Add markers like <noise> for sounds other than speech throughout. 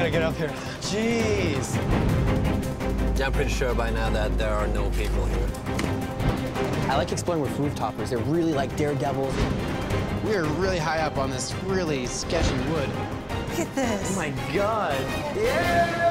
gotta get up here. Jeez. Yeah, I'm pretty sure by now that there are no people here. I like exploring with rooftoppers. They're really like daredevils. We are really high up on this really sketchy wood. Look at this. Oh my god. Yeah!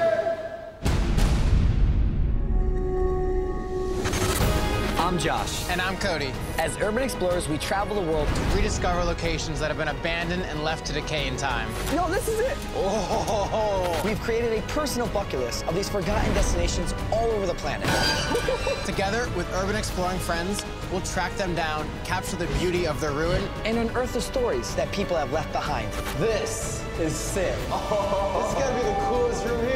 I'm Josh. And I'm Cody. As urban explorers, we travel the world. To rediscover locations that have been abandoned and left to decay in time. No, this is it. Oh. We've created a personal bucket list of these forgotten destinations all over the planet. <laughs> Together with urban exploring friends, we'll track them down, capture the beauty of their ruin, and unearth the stories that people have left behind. This is sick. Oh. <laughs> This is gotta be the coolest room here.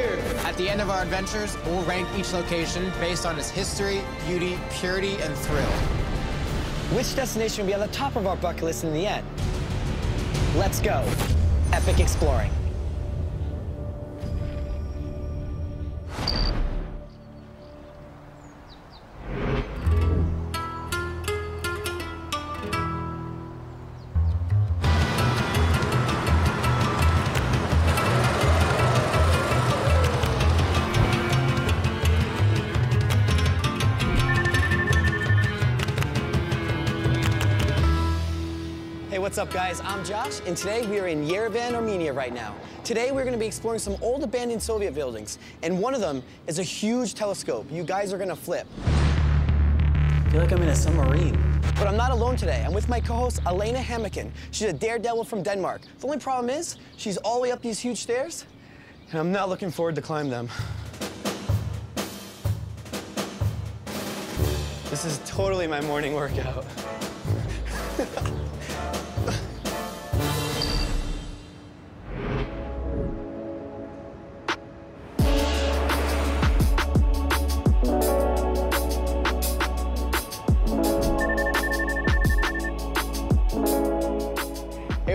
At the end of our adventures, we'll rank each location based on its history, beauty, purity, and thrill. Which destination will be on the top of our bucket list in the end? Let's go. Epic exploring. What's up guys? I'm Josh, and today we are in Yerevan, Armenia right now. Today we're gonna be exploring some old abandoned Soviet buildings, and one of them is a huge telescope you guys are gonna flip. I feel like I'm in a submarine. But I'm not alone today. I'm with my co-host, Elaina Hammeken. She's a daredevil from Denmark. The only problem is, she's all the way up these huge stairs, and I'm not looking forward to climb them. This is totally my morning workout. <laughs>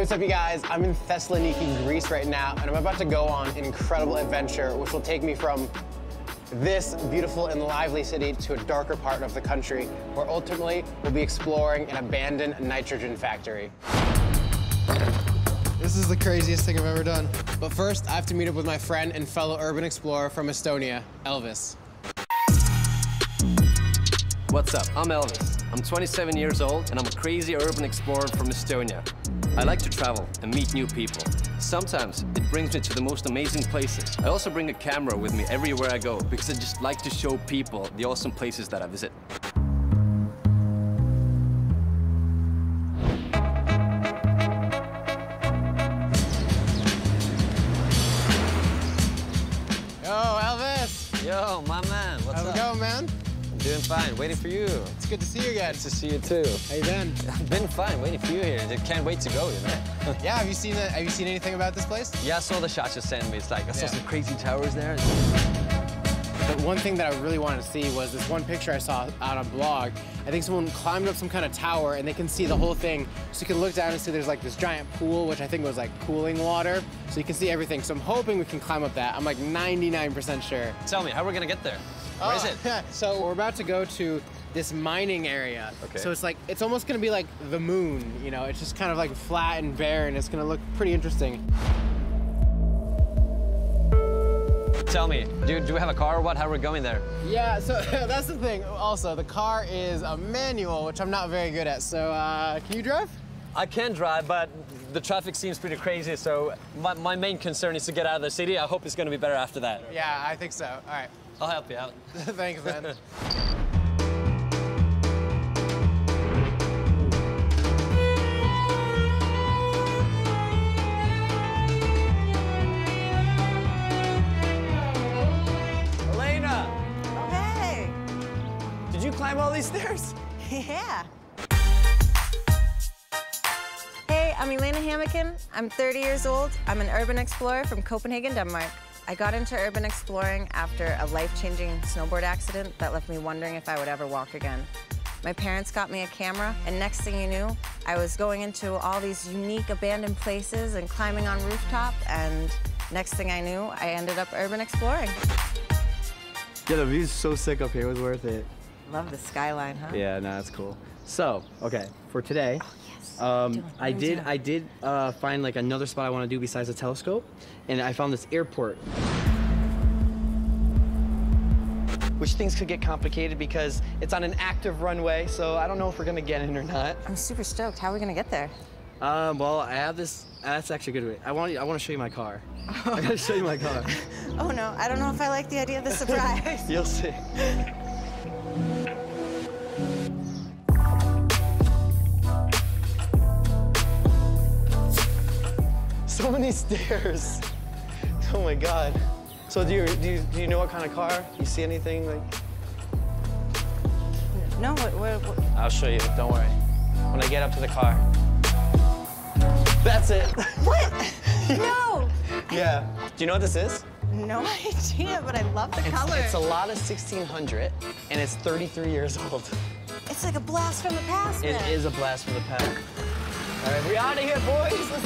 what's up you guys? I'm in Thessaloniki, Greece right now, and I'm about to go on an incredible adventure which will take me from this beautiful and lively city to a darker part of the country where ultimately we'll be exploring an abandoned nitrogen factory. This is the craziest thing I've ever done. But first, I have to meet up with my friend and fellow urban explorer from Estonia, Elvis. What's up? I'm Elvis. I'm 27 years old, and I'm a crazy urban explorer from Estonia. I like to travel and meet new people. Sometimes it brings me to the most amazing places. I also bring a camera with me everywhere I go because I just like to show people the awesome places that I visit. Doing fine, waiting for you. It's good to see you again. Good to see you too. How you been? <laughs> I've been fine, waiting for you here. I can't wait to go, you know? <laughs> yeah, have you seen the, Have you seen anything about this place? Yeah, I saw the shots you sent me. It's like, I saw Yeah. some crazy towers there. But one thing that I really wanted to see was this one picture I saw on blog. I think someone climbed up some kind of tower and they can see the whole thing. So you can look down and see there's like this giant pool, which I think was like cooling water. So you can see everything. So I'm hoping we can climb up that. I'm like 99% sure. Tell me, how are we gonna get there? Where is it? <laughs> so we're about to go to this mining area. Okay. So it's like, it's almost gonna be like the moon, you know? It's just kind of like flat and bare and it's gonna look pretty interesting. Tell me, do, do we have a car or what? How are we going there? Yeah, so <laughs> that's the thing. Also, the car is a manual, which I'm not very good at. So, uh, can you drive? I can drive, but the traffic seems pretty crazy, so my, my main concern is to get out of the city. I hope it's gonna be better after that. Yeah, I think so. All right. I'll help you out. <laughs> Thanks, man. <laughs> Elaina, Oh, hey. did you climb all these stairs? <laughs> Yeah. Hey, I'm Elaina Hammeken. I'm 30 years old. I'm an urban explorer from Copenhagen, Denmark. I got into urban exploring after a life-changing snowboard accident that left me wondering if I would ever walk again. My parents got me a camera, and next thing you knew, I was going into all these unique abandoned places and climbing on rooftop, and next thing I knew, I ended up urban exploring. Yeah, the view's so sick up here. It was worth it. Love the skyline, huh? Yeah, no, that's cool. So, okay, for today, oh, yes. um, I did? I did uh, find like another spot I want to do besides the telescope, and I found this airport. Which things could get complicated because it's on an active runway, so I don't know if we're gonna get in or not. I'm super stoked. How are we gonna get there? Um, well, I have this. That's actually a good way. I want I want to show you my car. I gotta show you my <laughs> car. Oh no, I don't know if I like the idea of the surprise. <laughs> You'll see. So many stairs. <laughs> Oh my god. So do you, do you do you know what kind of car? You see anything like? no, what, what, what? I'll show you. Don't worry. When I get up to the car. That's it. <laughs> What? no! <laughs> yeah. Do you know what this is? No idea, but I love the It's, color. it's a Lada 1600, and it's 33 years old. It's like a blast from the past, It man. is a blast from the past. All right, we out of here, boys.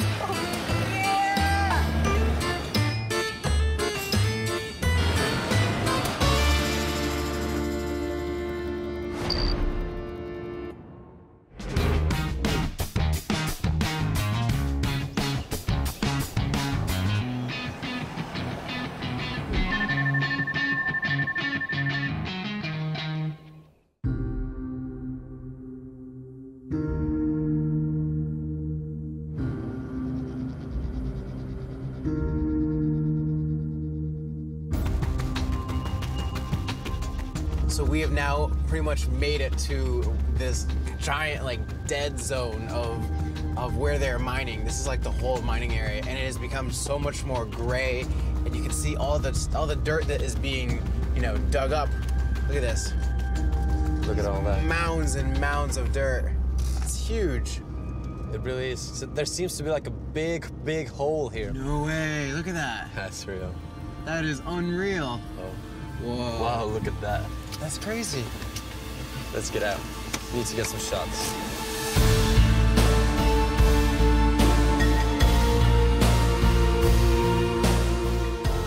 Have now pretty much made it to this giant like dead zone of of where they're mining. This is like the whole mining area, and it has become so much more gray, and you can see all the all the dirt that is being you know dug up. Look at this, Look at all that. mounds and mounds of dirt. It's huge. It really is. So there seems to be like a big, big hole here. No way! Look at that. That's real. That is unreal. Oh. Whoa. Wow, look at that. That's crazy. Let's get out. Need to get some shots.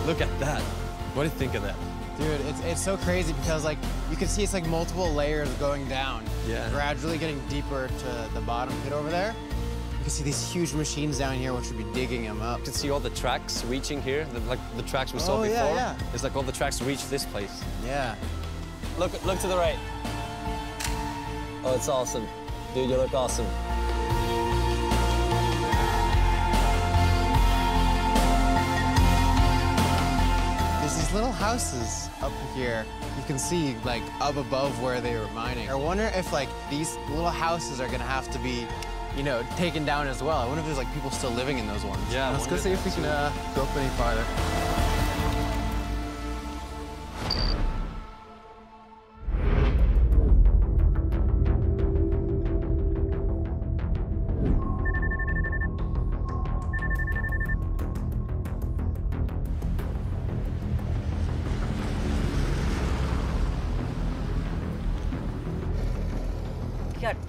Look at that. What do you think of that? Dude, it's, it's so crazy because like you can see it's like multiple layers going down. Yeah. Gradually getting deeper to the bottom pit over there. You can see these huge machines down here which would be digging them up. You can see all the tracks reaching here, the, like the tracks we saw Oh, before. yeah, yeah. It's like all the tracks reach this place. Yeah. Look, look to the right. Oh, it's awesome. Dude, you look awesome. There's these little houses up here. You can see like up above where they were mining. I wonder if like these little houses are gonna have to be, you know, taken down as well. I wonder if there's like people still living in those ones. Yeah, Let's go see if we can uh, go up any farther.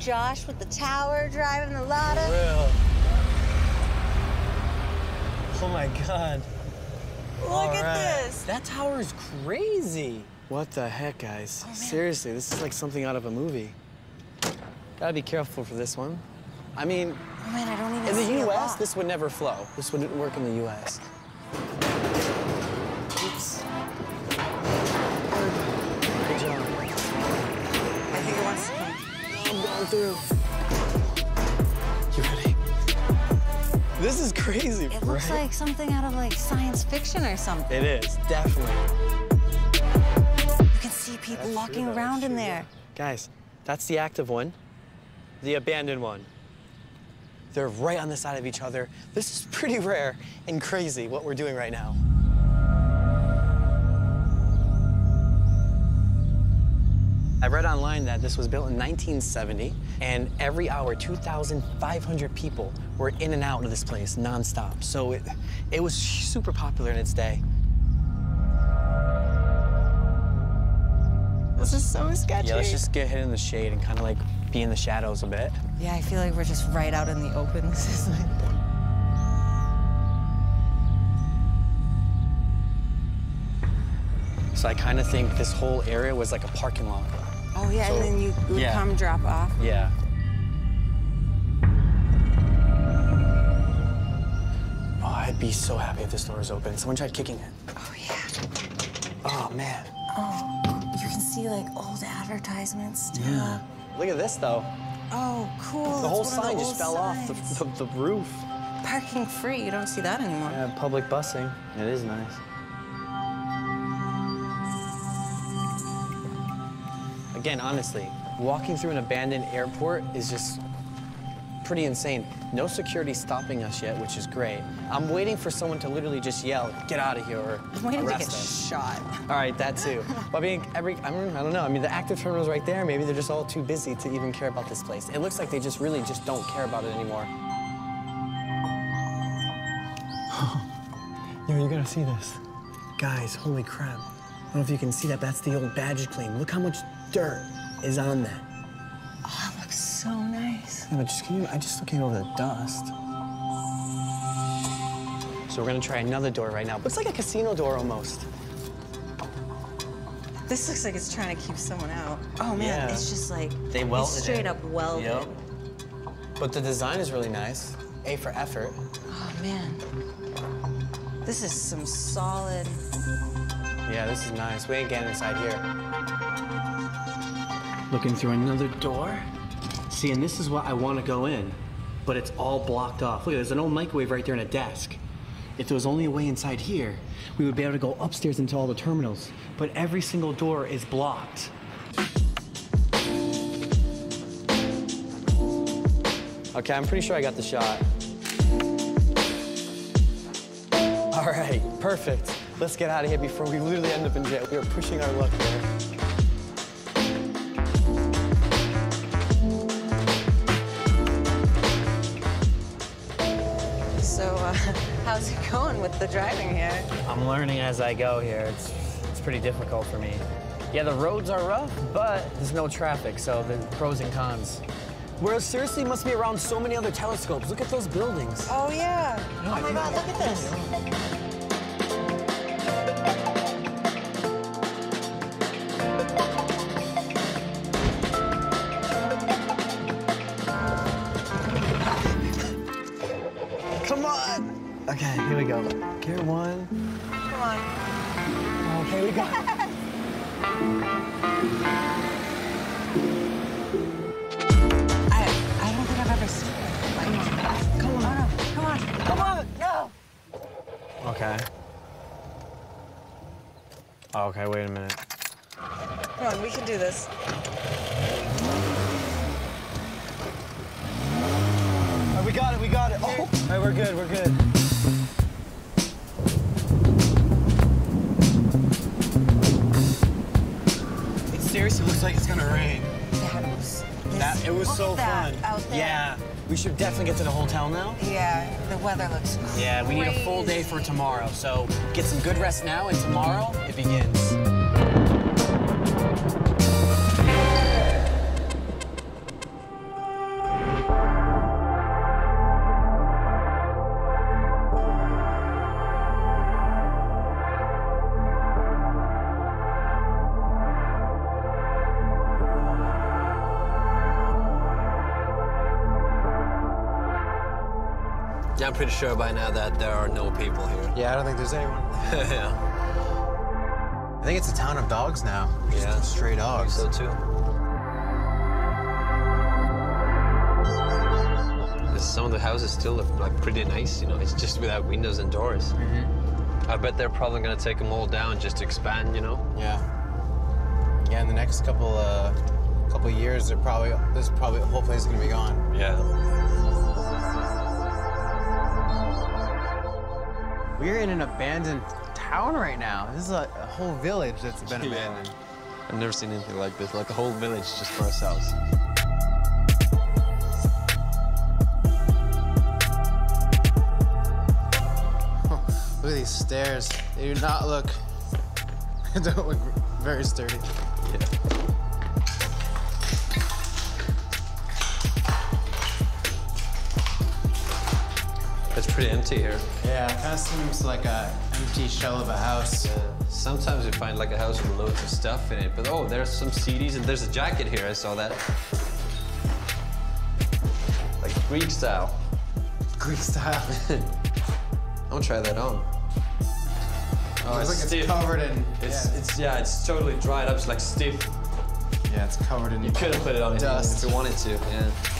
Josh with the tower driving the Lada. Real. Oh my god. Look All at right. this. That tower is crazy. What the heck, guys? Oh, Seriously, this is like something out of a movie. Gotta be careful for this one. I mean, Oh man, I don't even in the a U.S., this would never flow. This wouldn't work in the U.S. through. You ready? This is crazy, It looks right? like something out of like science fiction or something. It is, definitely. You can see people walking around in there. Guys, that's the active one, the abandoned one. They're right on the side of each other. This is pretty rare and crazy what we're doing right now. I read online that this was built in 1970, and every hour, 2,500 people were in and out of this place nonstop. So it, it was super popular in its day. This is so sketchy. Yeah, let's just get hid in the shade and kind of like be in the shadows a bit. Yeah, I feel like we're just right out in the open. This is like. So I kind of think this whole area was like a parking lot. Oh yeah, So- and then you would Yeah. come drop off. Yeah. Oh, I'd be so happy if this door was open. Someone tried kicking it. Oh yeah. Oh, man. Oh, you can see like old advertisements too. Look at this, though. Oh, cool. The whole It's sign the just old fell off the, the, the roof. Parking free. You don't see that anymore. Yeah, public busing. It is nice. Again, honestly, walking through an abandoned airport is just pretty insane. No security stopping us yet, which is great. I'm waiting for someone to literally just yell, "Get out of here!" or I'm waiting to arrest get us. shot. All right, that too. But I mean, every I, mean, I don't know. I mean, the active terminal's right there. Maybe they're just all too busy to even care about this place. It looks like they just really just don't care about it anymore. <laughs> Yo, you gotta see this. Guys, holy crap. I don't know if you can see that. That's the old badge claim. Look how much dirt is on that. Oh, it looks so nice. Yeah, but just can you, I just looking over the dust. So we're gonna try another door right now. Looks like a casino door almost. This looks like it's trying to keep someone out. Oh man, Yeah. it's just like They it's welded straight it. up welded. Yep. But the design is really nice. A for effort. Oh man, this is some solid. Yeah, this is nice. We ain't getting inside here. Looking through another door. See, and this is what I want to go in, but it's all blocked off. Look, there's an old microwave right there and a desk. If there was only a way inside here, we would be able to go upstairs into all the terminals. But every single door is blocked. Okay, I'm pretty sure I got the shot. All right, perfect. Let's get out of here before we literally end up in jail. We are pushing our luck there. So, uh, <laughs> how's it going with the driving here? I'm learning as I go here. It's, it's pretty difficult for me. Yeah, the roads are rough, but there's no traffic, so the pros and cons. Whereas seriously must be around so many other telescopes. Look at those buildings. Oh yeah. Oh my God, look at this. Okay, wait a minute. Come on, we can do this. All right, we got it, we got it. Oh, all right, we're good, we're good. It seriously looks like it's gonna rain. That was. That, it was so that fun. Out there. Yeah. We should definitely get to the hotel now. Yeah. The weather looks. crazy. Yeah, we need a full day for tomorrow. So get some good rest now, and tomorrow it begins. Yeah, I'm pretty sure by now that there are no people here. Yeah, I don't think there's anyone. <laughs> yeah, I think it's a town of dogs now. Just Yeah. stray I think dogs. so too. Some of the houses still look like pretty nice, you know. It's just without windows and doors. Mhm. I bet they're probably gonna take them all down just to expand, you know. Yeah. Yeah, in the next couple uh couple years, they're probably this probably the whole place is gonna be gone. Yeah. We're in an abandoned town right now. This is a, a whole village that's been abandoned. I've never seen anything like this, like a whole village just for ourselves. <laughs> Look at these stairs. They do not look. <laughs> They don't look very sturdy. It's pretty empty here. Yeah, it kind of seems like a empty shell of a house. Some Sometimes you find like a house with loads of stuff in it, but oh, there's some CDs and there's a jacket here. I saw that. Like Greek style. Greek style. <laughs> I'm gonna try that on. Oh, Looks like it's covered in. It's yeah. it's yeah, it's totally dried up. It's like stiff. yeah, it's covered in. You could have put it on if Dust. if you wanted to. Yeah.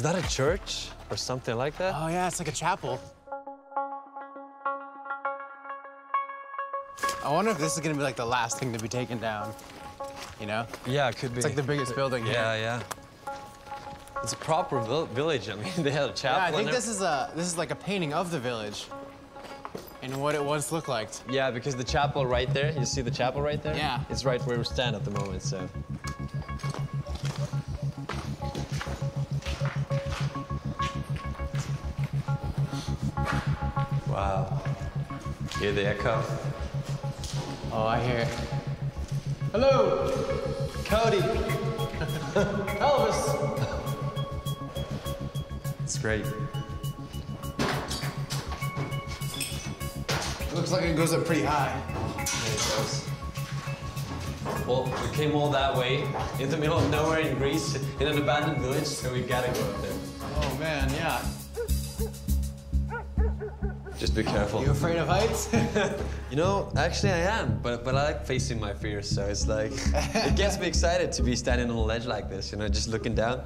Is that a church or something like that? Oh yeah, it's like a chapel. I wonder if this is gonna be like the last thing to be taken down. You know? yeah, it could be. It's like the biggest building here. Yeah, yeah. It's a proper vil- village. I mean, <laughs> they had a chapel. Yeah, I think this is a this is like a painting of the village and what it once looked like. Yeah, because the chapel right there, you see the chapel right there? Yeah. It's right where we stand at the moment, so. Wow. Hear the echo? Oh, I hear it. Hello, Cody! <laughs> Elvis. It's great. Looks like it goes up pretty high. Well, we came all that way in the middle of nowhere in Greece, in an abandoned village, so we gotta go up there. Oh man, yeah. Just be careful. You afraid of heights? <laughs> You know, actually I am, but but I like facing my fears, so it's like <laughs> it gets me excited to be standing on a ledge like this, you know, just looking down.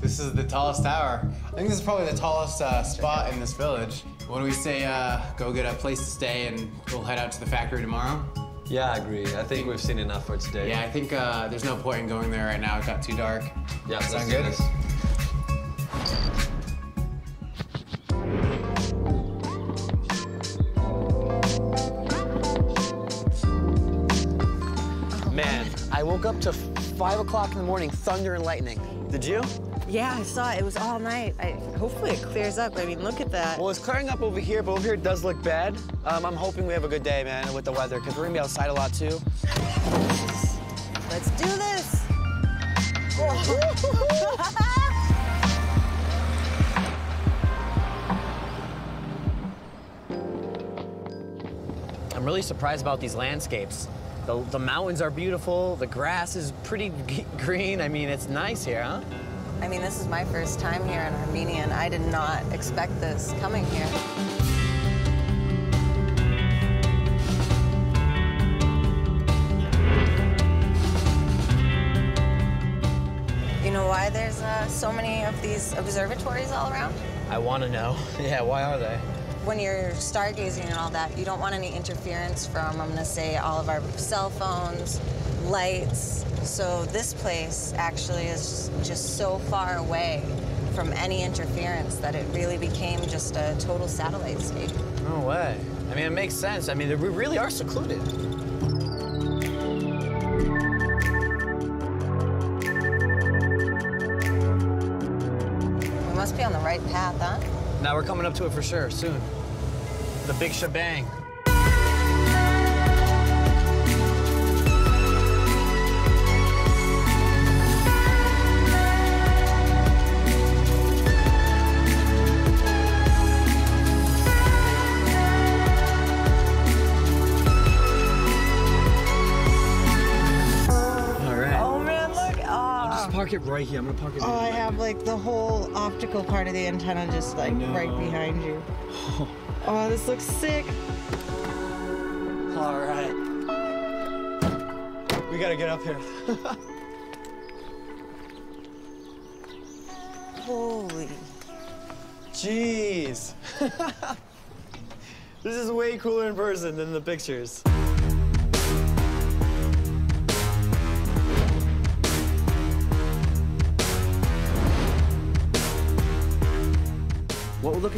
this is the tallest tower. I think this is probably the tallest uh, spot in this village. What do we say? Uh, go get a place to stay, and we'll head out to the factory tomorrow. Yeah, I agree. I think we've seen enough for today. Yeah, I think uh, there's no point in going there right now. It got too dark. yeah, Sound good? this. Woke up to five o'clock in the morning, thunder and lightning. Did you? Yeah, I saw it. It was all night. I, hopefully it clears up. I mean, look at that. Well, it's clearing up over here, but over here it does look bad. Um, I'm hoping we have a good day, man, with the weather, because we're gonna be outside a lot too. Let's do this. <laughs> I'm really surprised about these landscapes. The, the mountains are beautiful, the grass is pretty <laughs> green. I mean, it's nice here, huh? I mean, this is my first time here in Armenia, and I did not expect this coming here. You know why there's uh, so many of these observatories all around? I wanna know. <laughs> Yeah, why are they? When you're stargazing and all that, you don't want any interference from, I'm gonna say, all of our cell phones, lights. So this place actually is just so far away from any interference that it really became just a total satellite state. No way. I mean, it makes sense. I mean, we really are secluded. We must be on the right path, huh? Now we're coming up to it for sure, soon. The big shebang. All right. Oh man, look! Just uh, park it right here. I'm gonna park it. oh I have like the whole optical part of the antenna just like right behind you. <laughs> Oh, this looks sick. All right. We gotta get up here. <laughs> Holy. Jeez. <laughs> this is way cooler in person than the pictures.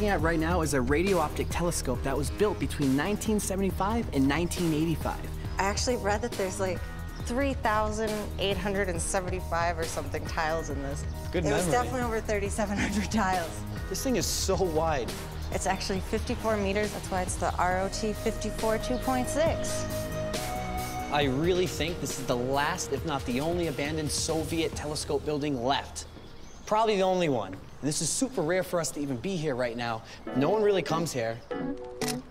Looking at right now is a radio optic telescope that was built between 1975 and 1985. I actually read that there's like 3,875 or something tiles in this. Good It was definitely over 3,700 tiles. This thing is so wide. It's actually 54 meters. That's why it's the ROT 54 2.6. I really think this is the last, if not the only, abandoned Soviet telescope building left. Probably the only one. And this is super rare for us to even be here right now. No one really comes here. You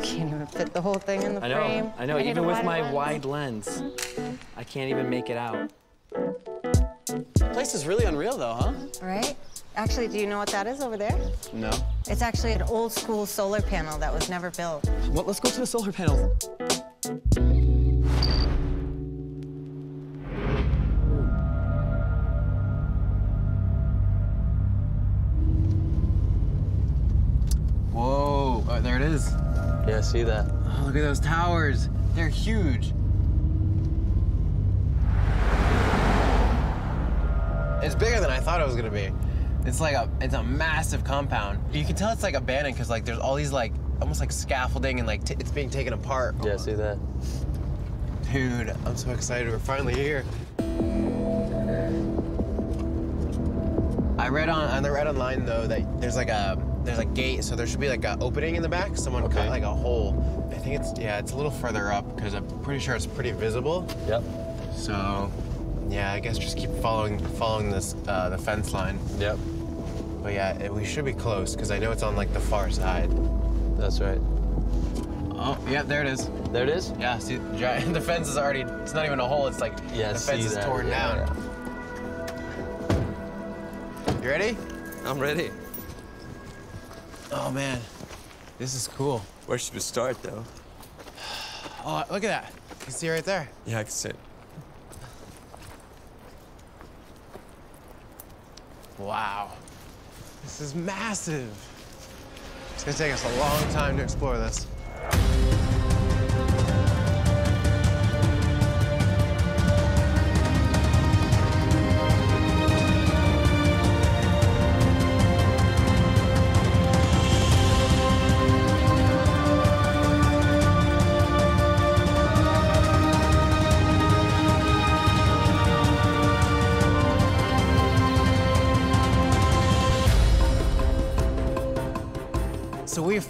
can't even fit the whole thing in the I know, frame. I know. need Even with wider my lens. wide lens, I can't even make it out. Place is really unreal though, huh? Right? Actually, do you know what that is over there? No. It's actually an old school solar panel that was never built. Well, let's go to the solar panel. Is. Yeah, see that? Oh, look at those towers. They're huge. It's bigger than I thought it was gonna be. It's like a, it's a massive compound. You can tell it's like abandoned because like there's all these like, almost like scaffolding and like it's being taken apart. Yeah, see that? Dude, I'm so excited. We're finally here. I read on I read online though that there's like a there's a gate, so there should be like an opening in the back. Someone cut like a hole. I think it's yeah, it's a little further up because I'm pretty sure it's pretty visible. Yep. So yeah, I guess just keep following following this uh, the fence line. Yep. But yeah, it, we should be close because I know it's on like the far side. That's right. Oh, yeah, there it is. There it is? Yeah, see, the <laughs> giant- the fence is already, it's not even a hole, it's like Yeah, the fence is that, torn yeah, down. You ready? I'm ready. Oh man, this is cool. Where should we start, though? Oh, look at that. You can see right there. Yeah, I can see. it. Wow. This is massive. It's gonna take us a long time to explore this.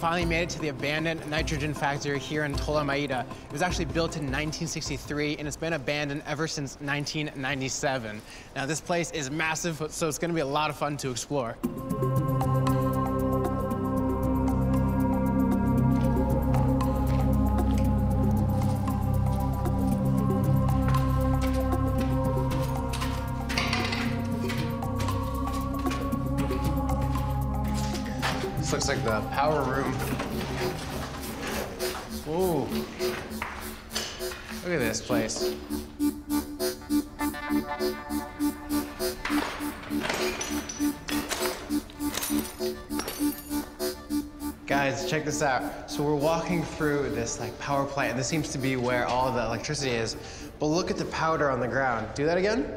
Finally made it to the abandoned nitrogen factory here in Ptolemaida. It was actually built in 1963 and it's been abandoned ever since 1997. Now this place is massive, so it's gonna be a lot of fun to explore. Like the power room. Ooh. Look at this place. Guys, check this out. So we're walking through this like power plant, and this seems to be where all the electricity is. But look at the powder on the ground. Do that again.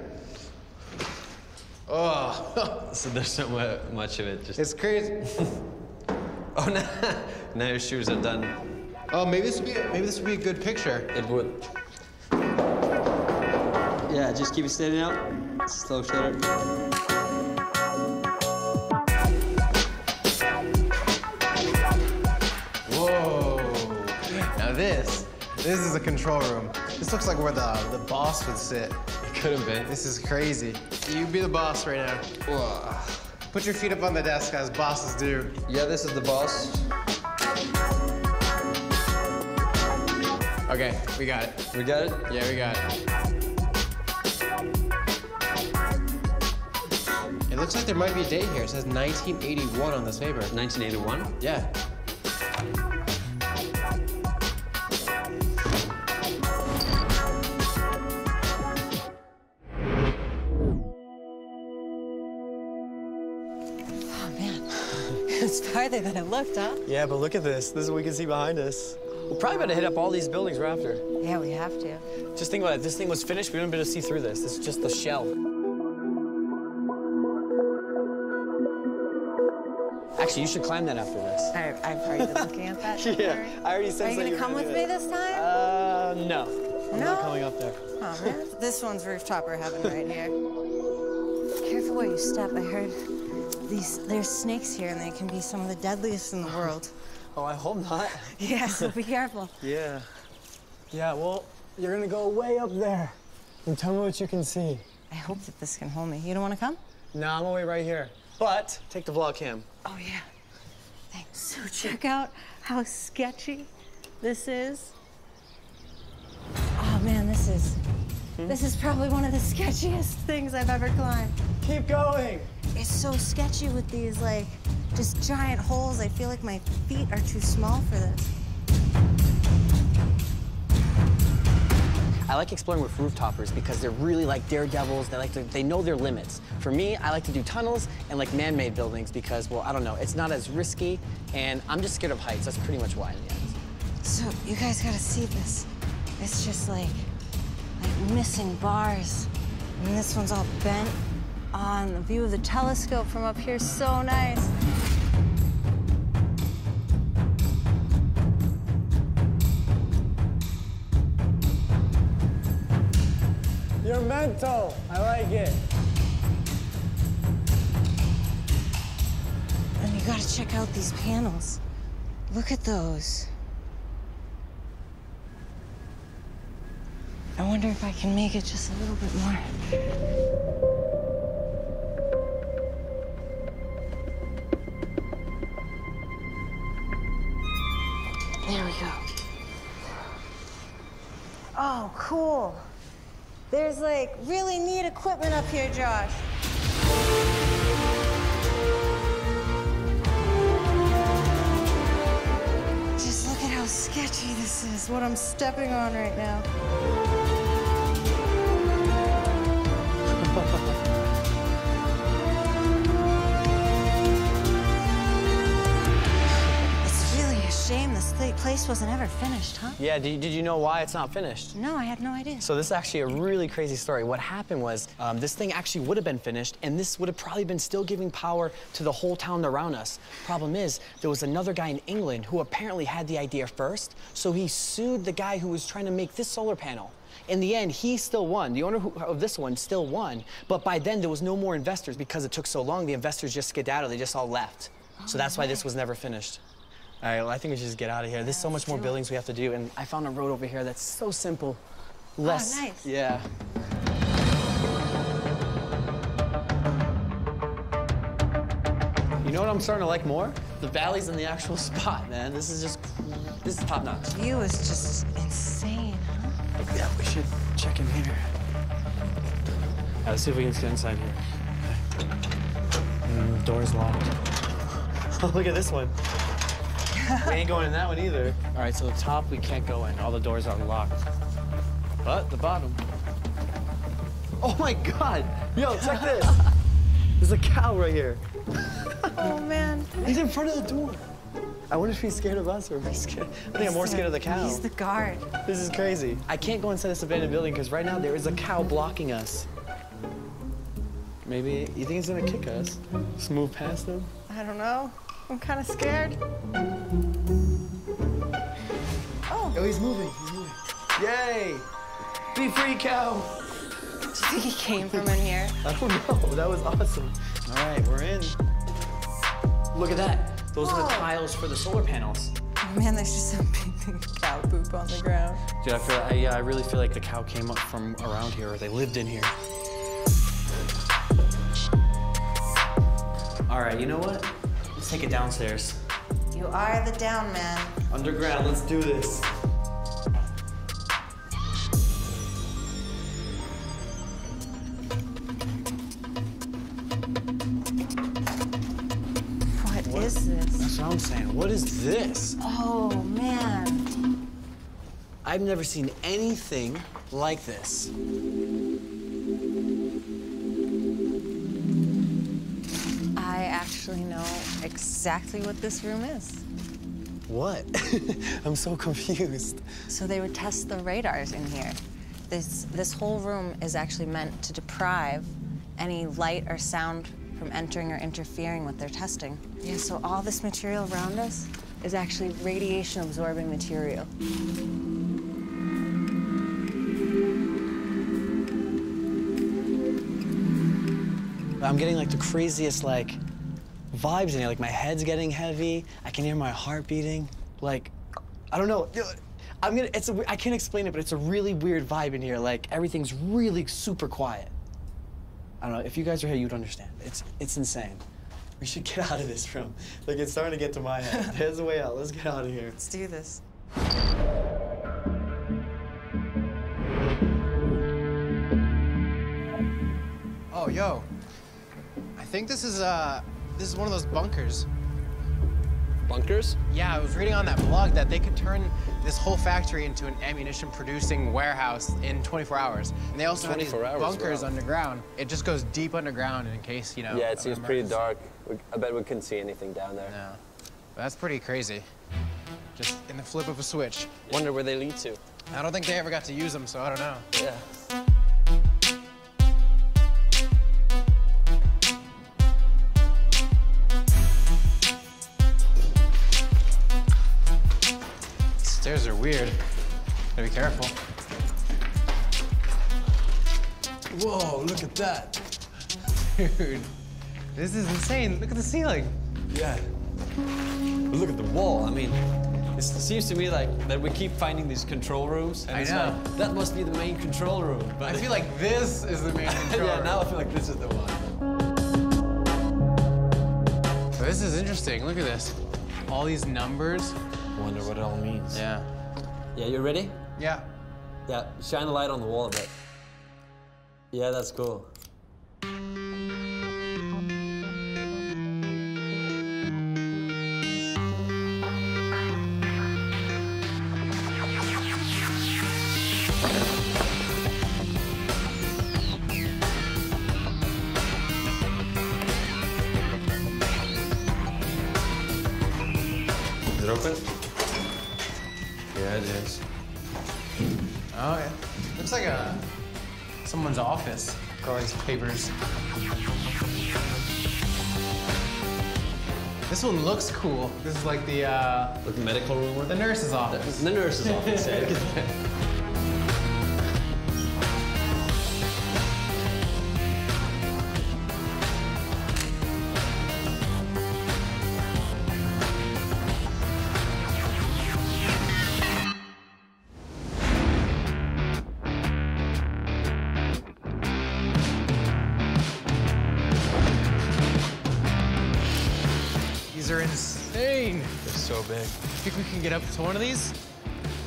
Oh, <laughs> So there's so much of it. Just it's crazy. <laughs> <laughs> oh no, now your shoes are done. Oh, maybe this would be maybe this would be a good picture. It would. Yeah, just keep it standing now. Slow shutter. Whoa! Now this, this is a control room. This looks like where the, the boss would sit. It could have been. This is crazy. You'd be the boss right now. Whoa. Put your feet up on the desk as bosses do. Yeah, this is the boss. Okay, we got it. We got it? Yeah, we got it. It looks like there might be a date here. It says 1981 on this paper. 1981. Yeah. Farther than it looked, huh? Yeah, but look at this. This is what we can see behind us. We're probably about to hit up all these buildings right after. Yeah, we have to. Just think about it. This thing was finished. We wouldn't be able to see through this. This is just the shell. Actually, you should climb that after this. I, I've already been looking at that. <laughs> Yeah. I already said Are you gonna come with me this time? Uh, no. I'm No? not coming up there. Oh man, this one's rooftopper heaven right here. <laughs> Careful where you step. I heard these there's snakes here, and they can be some of the deadliest in the world. <laughs> Oh, I hope not. <laughs> Yeah, so be careful. <laughs> Yeah. Yeah, well, You're gonna go way up there. And tell me what you can see. I hope that this can hold me. You don't want to come? No, I'm gonna wait right here. But take the vlog cam. Oh, yeah. Thanks. So check out how sketchy this is. Oh, man, this is... Hmm? This is probably one of the sketchiest things I've ever climbed. Keep going. It's so sketchy with these, like, just giant holes. I feel like my feet are too small for this. I like exploring with rooftoppers because they're really like daredevils. They like to, they know their limits. For me, I like to do tunnels and like man-made buildings because, well, I don't know, it's not as risky, and I'm just scared of heights. That's pretty much why in the end. So, you guys gotta see this. It's just like, like missing bars. And this one's all bent. On the view of the telescope from up here, so nice. You're mental. I like it. And you gotta check out these panels. Look at those. I wonder if I can make it just a little bit more. Cool. There's like really neat equipment up here, Josh. Just look at how sketchy this is, what I'm stepping on right now. Place wasn't ever finished, huh? Yeah, did, did you know why it's not finished? No, I had no idea. So this is actually a really crazy story. What happened was um, this thing actually would have been finished, and this would have probably been still giving power to the whole town around us. Problem is, there was another guy in England who apparently had the idea first, so he sued the guy who was trying to make this solar panel. In the end, he still won. The owner of this one still won, but by then there was no more investors because it took so long. The investors just skedaddled. They just all left. so that's why this was never finished. All right, well, I think we should just get out of here. There's so much more buildings we have to do, and I found a road over here that's so simple. Less. nice. Yeah. You know what I'm starting to like more? The valley's in the actual <laughs> spot, man. This is just, this is top notch. view is just insane, huh? Yeah, we should check in here. Let's see if we can get inside here. Okay. Mm, door's locked. Oh, <laughs> look at this one. <laughs> we ain't going in that one either. All right, so the top we can't go in. All the doors are locked. But the bottom. Oh my God! Yo, check <laughs> this. There's a cow right here. Oh, man. He's in front of the door. I wonder if he's scared of us or if he's scared. I think I'm more scared of the cow. He's the guard. This is crazy. I can't go inside this abandoned building because right now there is a cow blocking us. Maybe you think he's gonna kick us? Just move past him? I don't know. I'm kind of scared. Oh, Oh, he's moving. He's moving. Yay! Be free, cow. Do you think he came from in here? <laughs> I don't know. That was awesome. All right, we're in. Look at that. Those are the Whoa. tiles for the solar panels. Oh, man, there's just some big cow poop on the ground. Dude, I feel, I, yeah, I really feel like the cow came up from around here, or they lived in here. All right, you know what? Let's take it downstairs. You are the down man. Underground, let's do this. What is this? That's what I'm saying. What is this? Oh, man. I've never seen anything like this. Exactly what this room is. What? <laughs> I'm so confused. So they would test the radars in here. This, this whole room is actually meant to deprive any light or sound from entering or interfering with their testing. Yeah, so all this material around us is actually radiation absorbing material. I'm getting like the craziest like vibes in here. Like my head's getting heavy. I can hear my heart beating. Like, I don't know. I'm gonna. It's a. I can't explain it, but it's a really weird vibe in here. Like everything's really super quiet. I don't know. If you guys are here, you'd understand. It's it's insane. We should get out of this room. Like it's starting to get to my head. <laughs> There's a way out. Let's get out of here. Let's do this. Oh, yo. I think this is uh, this is one of those bunkers. Bunkers? Yeah, I was reading on that blog that they could turn this whole factory into an ammunition producing warehouse in 24 hours. And they also have these hours, bunkers wow. underground. It just goes deep underground in case, you know. Yeah, it seems pretty dark. I bet we couldn't see anything down there. No. That's pretty crazy. Just in the flip of a switch. Wonder where they lead to. I don't think they ever got to use them, so I don't know. Yeah. Weird. Gotta be careful. Whoa, look at that. Dude, this is insane. Look at the ceiling. Yeah. But look at the wall. I mean, it seems to me like that we keep finding these control rooms. And I it's know. like, that must be the main control room. But I feel <laughs> like this is the main control. yeah, room. now I feel like this is the one. This is interesting. Look at this. All these numbers. Wonder what it all means. Yeah. Yeah, you ready? Yeah. Yeah, shine a light on the wall a bit. Yeah, that's cool. All these papers. This one looks cool. This is like the uh, Like the medical room or the nurse's office. The nurse's office. <laughs> <laughs> can get up to one of these?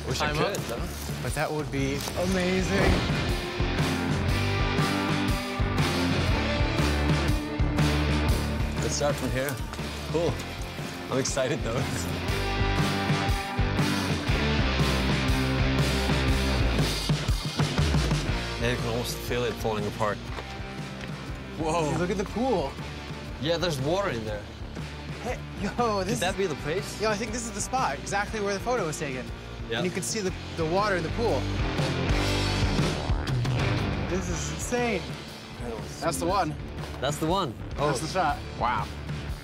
Wish I Climb up. could, though. But that would be amazing. Let's start from here. Cool. I'm excited though. <laughs> Yeah, you can almost feel it falling apart. Whoa. Look at the pool. Yeah, there's water in there. Hey, yo, Could this that is, be the place? yo, I think this is the spot, exactly where the photo was taken. Yeah. And you can see the, the water in the pool. This is insane. That's the one. That's the one. Oh, That's the shot. Wow.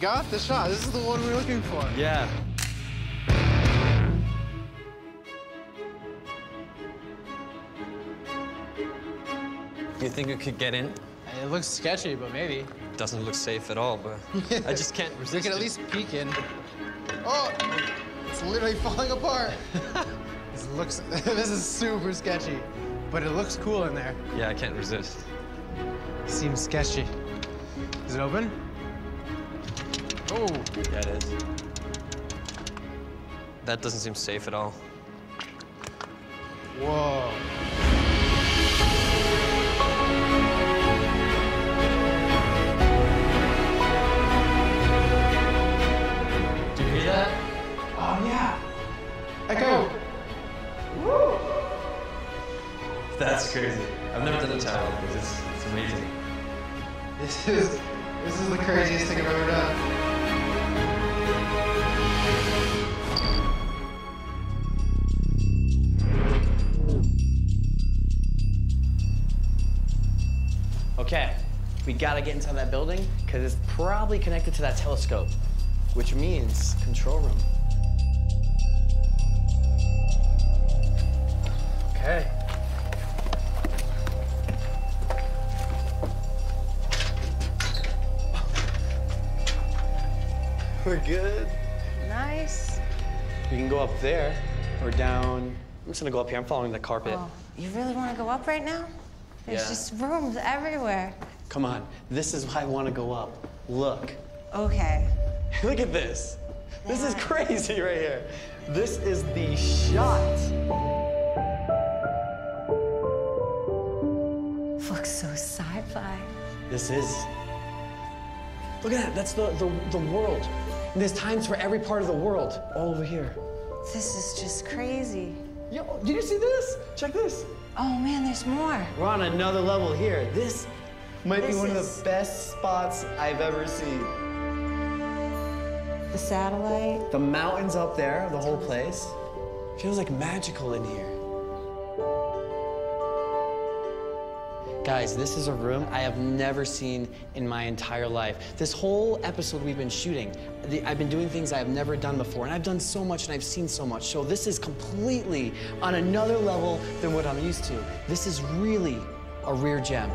Got the shot. This is the one we we're looking for. yeah. You think we could get in? It looks sketchy, but maybe. Doesn't look safe at all, but I just can't <laughs> resist. We can at it. least peek in. Oh, it's literally falling apart. <laughs> this looks, <laughs> this is super sketchy, but it looks cool in there. Yeah, I can't resist. Seems sketchy. Is it open? Oh, Yeah, it is. That doesn't seem safe at all. whoa. <laughs> That's crazy. I've never done a tower like this. It's, it's amazing. This is, this is the craziest thing I've ever done. Okay, we gotta get inside that building because it's probably connected to that telescope, which means control room. We're good. Nice. We can go up there or down I'm just gonna go up here. I'm following the carpet. Oh, you really want to go up right now? There's Yeah. just rooms everywhere. Come on. This is why I want to go up. Look. Okay. <laughs> Look at this. This is crazy right here. This is the shot. Looks so sci-fi. This is. Look at that. That's the, the, the world. There's times for every part of the world all over here. This is just crazy. Yo, did you see this? Check this. Oh man, there's more. We're on another level here. This might be This one of the best spots I've ever seen. The satellite. The mountains up there, the whole place. Feels like magical in here. Guys, this is a room I have never seen in my entire life. This whole episode we've been shooting, I've been doing things I've never done before, and I've done so much and I've seen so much. So this is completely on another level than what I'm used to. This is really a rare gem.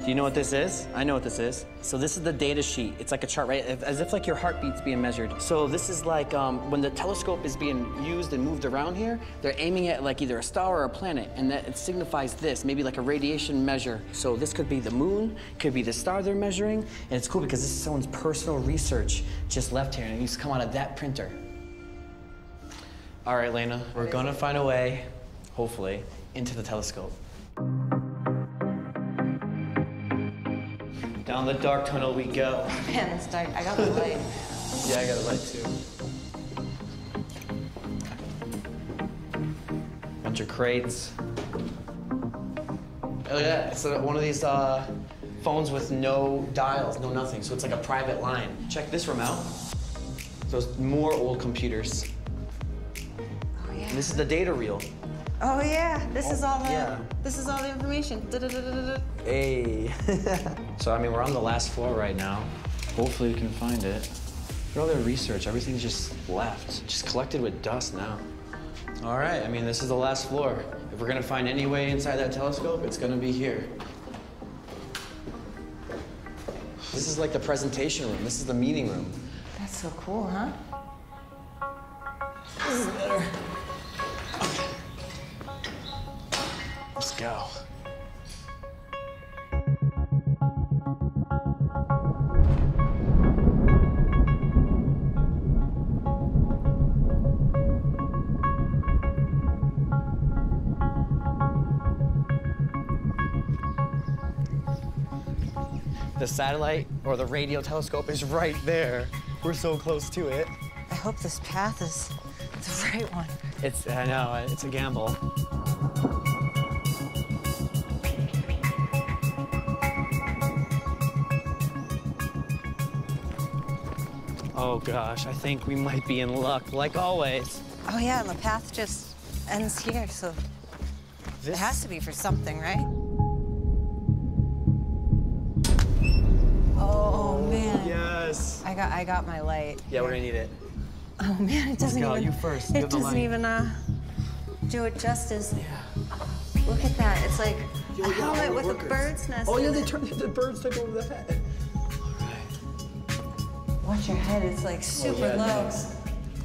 Do you know what this is? I know what this is. So this is the data sheet. It's like a chart, right? As if like your heartbeat's being measured. So this is like um, when the telescope is being used and moved around here, they're aiming at like either a star or a planet, and that it signifies this, maybe like a radiation measure. So this could be the moon, could be the star they're measuring, and it's cool because this is someone's personal research just left here, and it used to come out of that printer. All right, Lena, we're gonna find a way, hopefully, into the telescope. Down the dark tunnel we go. <laughs> Man, it's dark. I got the light. Yeah, I got a light too. Bunch of crates. Oh yeah, it's uh, one of these uh, phones with no dials, no nothing. So it's like a private line. Check this room out. Those more old computers. Oh yeah. And this is the data reel. Oh yeah. This oh, is all the. yeah. This is all the information. Da-da-da-da-da-da. Hey. <laughs> so I mean, we're on the last floor right now. Hopefully we can find it. At all their research. Everything's just left, just collected with dust now. All right. I mean, this is the last floor. If we're gonna find any way inside that telescope, it's gonna be here. This is like the presentation room. This is the meeting room. That's so cool, huh? This is better. Satellite or the radio telescope is right there. We're so close to it. I hope this path is the right one. It's, I know, it's a gamble. Oh gosh, I think we might be in luck, like always. Oh yeah, and the path just ends here, so it has to be for something, right? Got I got my light. Yeah, we're gonna need it. <laughs> Oh man, it doesn't go, even. you first. You It have doesn't light. even uh do it justice. Yeah. Look at that. It's like a helmet with a bird's nest. Oh yeah, they it. turned the birds took over the head. Watch your head. It's like super yeah, low. thanks.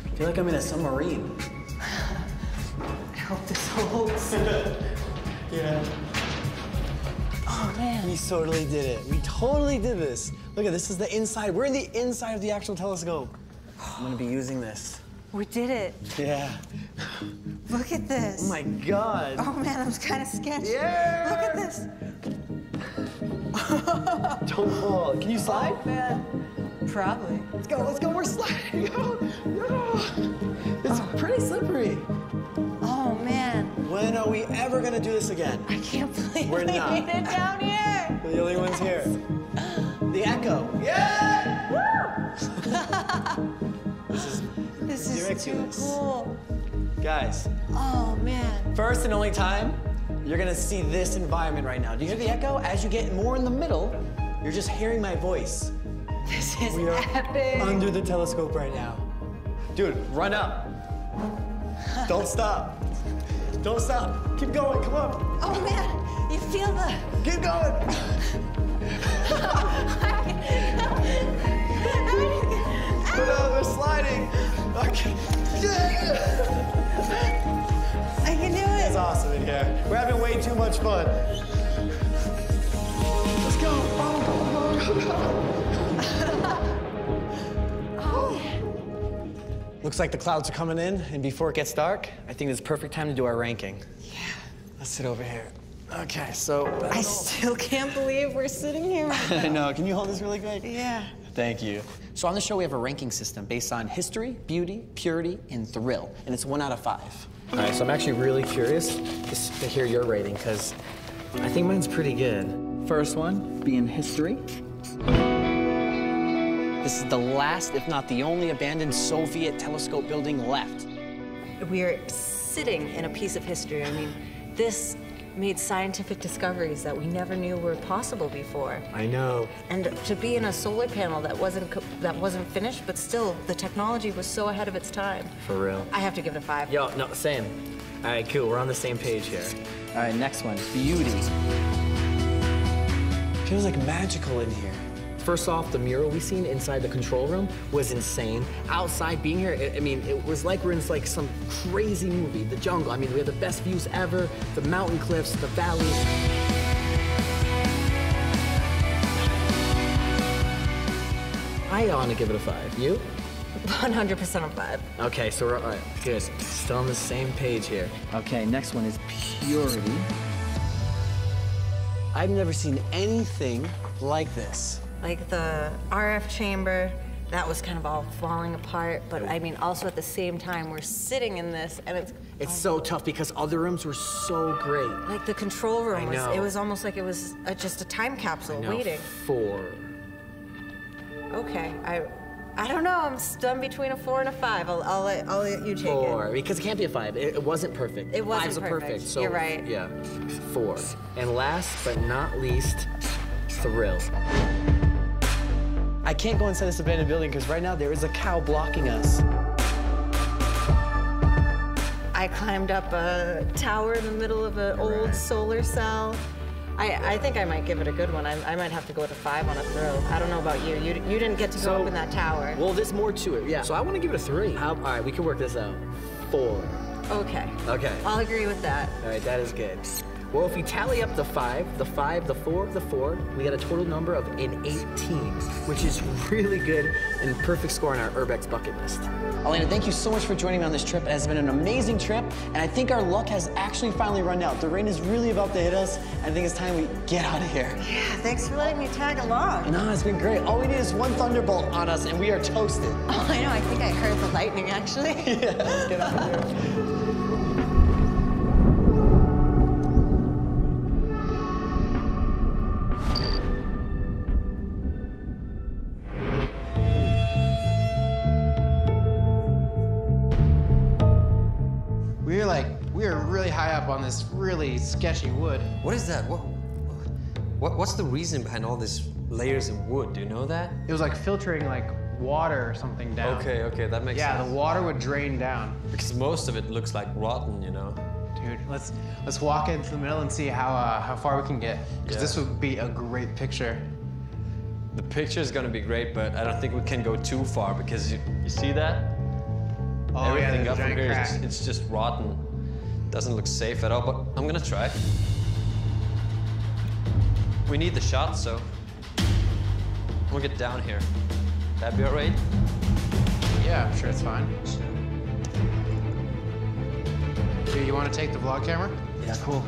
I feel like I'm in a submarine. <laughs> I hope this holds. <laughs> Yeah. Oh man. We totally did it. We totally did this. Look at this is the inside. We're in the inside of the actual telescope. I'm gonna be using this. We did it. Yeah. Look at this. Oh my god. Oh man, I'm kind of sketchy. Yeah. Look at this. <laughs> Don't fall. Can you slide? Oh man. Probably. Let's go. Let's go. We're sliding. <laughs> Oh, no. It's oh. pretty slippery. Oh man. When are we ever gonna do this again? I can't believe We're we not. made it down here. We're the only ones here. <laughs> The echo. Yeah. <laughs> this is This is Ridiculous. too cool. guys. Oh man. First and only time you're gonna see this environment right now. Do you hear the echo? As you get more in the middle, you're just hearing my voice. This is We are epic. under the telescope right now. Dude, run up. Don't stop. Don't stop. Keep going. Come on. oh man, you feel the. Keep going. <laughs> But, uh, we're. I can do it. It's awesome in here. We're having way too much fun. Let's go. Looks like the clouds are coming in, and before it gets dark, I think it's perfect time to do our ranking. Yeah. Let's sit over here. Okay, so. I still can't believe we're sitting here. <laughs> I know. Can you hold this really quick? Yeah. Thank you. So on the show, we have a ranking system based on history, beauty, purity, and thrill, and it's one out of five. All right, so I'm actually really curious to hear your rating because I think mine's pretty good. First one being history. This is the last, if not the only, abandoned Soviet telescope building left. We are sitting in a piece of history. I mean, this made scientific discoveries that we never knew were possible before. I know. And to be in a solar panel that wasn't that wasn't finished, but still the technology was so ahead of its time. For real. I have to give it a five. Yo, no, same. All right, cool. We're on the same page here. All right, next one. Beauty. Feels like magical in here. First off, the mural we seen inside the control room was insane. Outside, being here, I I mean, it was like we're in like some crazy movie. The jungle. I mean, we have the best views ever. The mountain cliffs, the valleys. I want to give it a five. You? 100% a five. Okay, so we're all right. Good. Still on the same page here. Okay, next one is purity. I've never seen anything like this. Like the RF chamber, that was kind of all falling apart. But I mean, also at the same time, we're sitting in this, and it's It's so tough because other rooms were so great. like the control room was. It was almost like it was a, just a time capsule waiting. Four. Okay, I, I don't know. I'm stunned between a four and a five. I'll, I'll let, I'll let you take Four. it. Because it can't be a five. It, it wasn't perfect. It wasn't Five's perfect. perfect. So You're right. Yeah. Four. And last but not least, thrill. I can't go inside this abandoned building because right now there is a cow blocking us. I climbed up a tower in the middle of an old solar cell. I, I think I might give it a good one. I, I might have to go to five on a throw. I don't know about you. You, you didn't get to go So- up in that tower. Well, there's more to it. Yeah. So I want to give it a three. How, all right, we can work this out. Four. okay. Okay. I'll agree with that. All right, that is good. Well, if we tally up the five, the five, the four, the four, we got a total number of an 18, which is <laughs> really good and perfect score on our Urbex bucket list. Elaina, thank you so much for joining me on this trip. It has been an amazing trip, and I think our luck has actually finally run out. The rain is really about to hit us, and I think it's time we get out of here. Yeah, thanks for letting me tag along. No, it's been great. All we need is one thunderbolt on us, and we are toasted. <laughs> Oh, I know. I think I heard the lightning, actually. <laughs> yeah, let's get out of here. Really sketchy wood. What is that? What, what, what's the reason behind all these layers of wood? Do you know that? It was like filtering like water or something down. Okay, okay, that makes Yeah, sense. Yeah, the water would drain down. Because most of it looks like rotten, you know? Dude, let's let's walk into the middle and see how uh, how far we can get. Because Yeah. this would be a great picture. The picture is gonna be great, but I don't think we can go too far because you, you see that? Oh yeah, Everything a up from here, is, it's just rotten. Doesn't look safe at all, but I'm gonna try. We need the shot, so we'll get down here. That'd be all right? Yeah, I'm sure it's fine. Dude, you want to take the vlog camera? Yeah, cool.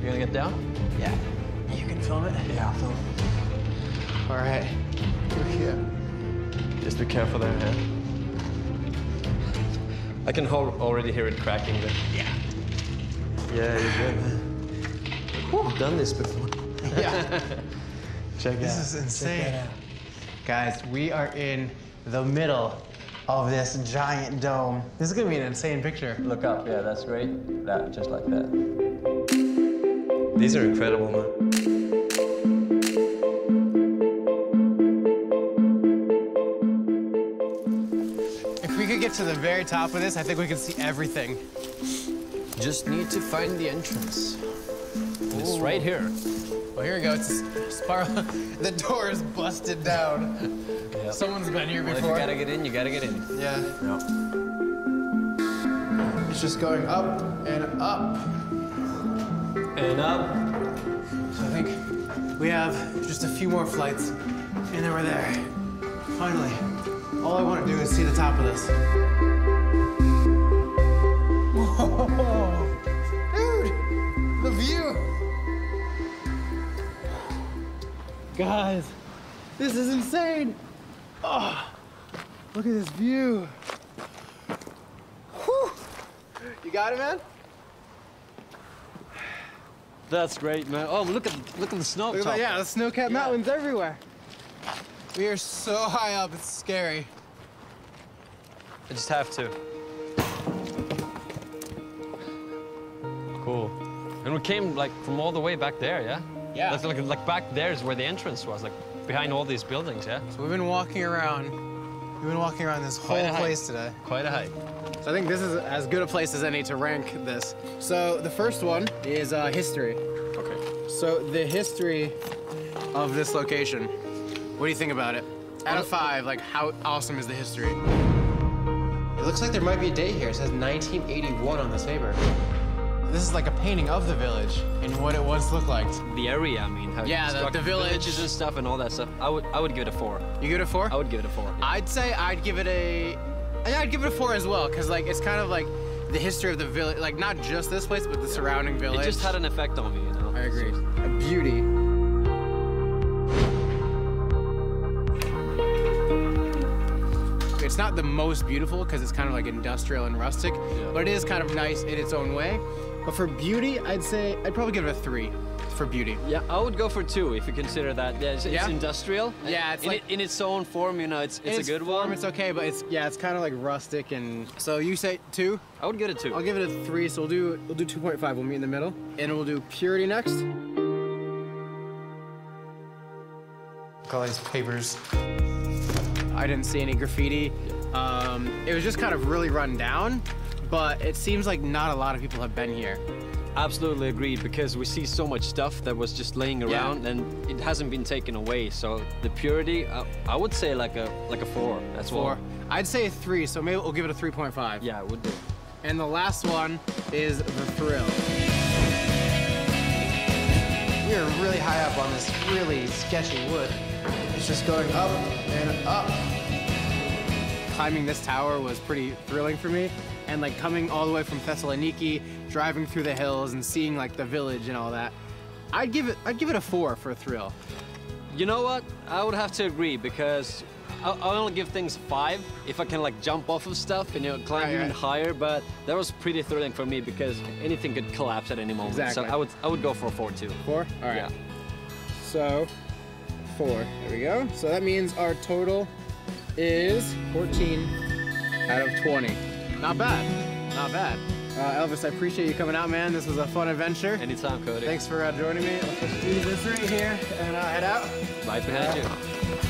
You gonna get down? Yeah. You can film it? Yeah, I'll film All right. Here. Just be careful there, yeah. I can ho- already hear it cracking there. Yeah. Yeah, you're good, man. We've done this before. Yeah. <laughs> Check it This out. is insane. Guys, we are in the middle of this giant dome. This is gonna be an insane picture. Look up, yeah, that's great. That, just like that. These are incredible, man. Get to the very top of this, I think we can see everything. Just need to find the entrance. It's right here. Well, here we go. It's spiral. <laughs> the door is busted down. Someone's been here Well, if you gotta get in, you gotta get in. Yeah. It's just going up and up. And up. So I think we have just a few more flights, and then we're there. Finally. All I want to do is see the top of this. Whoa! Dude! The view! Guys, this is insane! Oh, look at this view. Whew. You got it, man? That's great, man. Oh, look at look at the snow. Look at top. that, yeah, the snow-capped mountains everywhere. We are so high up, it's scary. I just have to. Cool. And we came like from all the way back there, yeah? Yeah. Like, like, like back there is where the entrance was, like behind all these buildings, yeah? So we've been walking around. We've been walking around this whole Quite place today. Quite a hike. So I think this is as good a place as any to rank this. So the first one is uh, history. Okay. So the history of this location. What do you think about it? Out of five, like how awesome is the history? It looks like there might be a date here. It says 1981 on this paper. This is like a painting of the village and what it once looked like. The area, I mean, how Yeah, the- the village. villages and stuff and all that stuff. I would I would give it a four. You give it a four? I would give it a four. yeah. I'd say I'd give it a. Yeah, I'd give it a four as well, because like it's kind of like the history of the village, like not just this place, but the surrounding village. It just had an effect on me, you know. I agree. A beauty. It's not the most beautiful because it's kind of like industrial and rustic, but it is kind of nice in its own way. But for beauty, I'd say I'd probably give it a three for beauty. Yeah, I would go for two if you consider that. Yeah, it's, it's industrial. Yeah, it's in, like- it, in its own form, you know, it's it's In a good form, one. It's okay, but it's yeah, it's kind of like rustic and so you say two. I would give it a two. I'll give it a three, so we'll do we'll do 2.5. We'll meet in the middle, and we'll do purity next. Look at all these papers. I didn't see any graffiti. Um, it was just kind of really run down, but it seems like not a lot of people have been here. Absolutely agreed because we see so much stuff that was just laying Yeah. around and it hasn't been taken away. So the purity, I, I would say like a like a four. That's Four. Well. I'd say a three, so maybe we'll give it a 3.5. Yeah, it would be. And the last one is the thrill. We are really high up on this really sketchy wood. It's just going up and up. Climbing this tower was pretty thrilling for me. And like coming all the way from Thessaloniki, driving through the hills and seeing like the village and all that. I'd give it I'd give it a four for a thrill. You know what? I would have to agree because I, I only give things five if I can like jump off of stuff and you know climb Right, even right. higher. But that was pretty thrilling for me because anything could collapse at any moment. Exactly. So I would I would go for a four too. Four? All right. Yeah. So, four. There we go. So that means our total is 14 out of 20. Not bad. Not bad. Uh, Elvis, I appreciate you coming out, man. This was a fun adventure. Anytime, Cody. Thanks for uh, joining me. Let's do this right here and uh, head out. Right behind you.